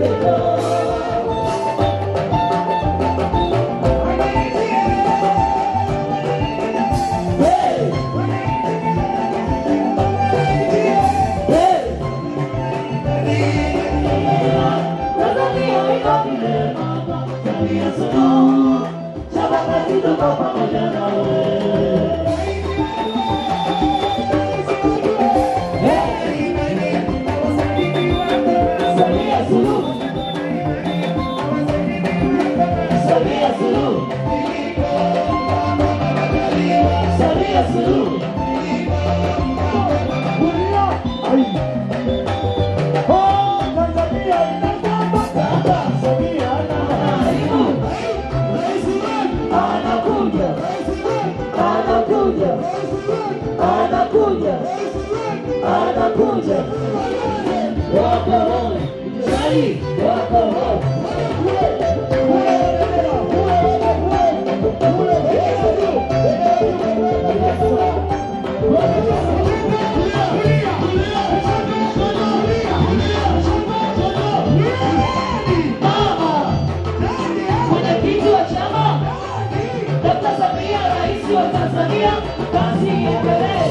Yes, you Chama pra vida, papai, já não. wakunje, wakohoe, jai wakohoe Tanzania, basi endelee.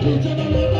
Abuja,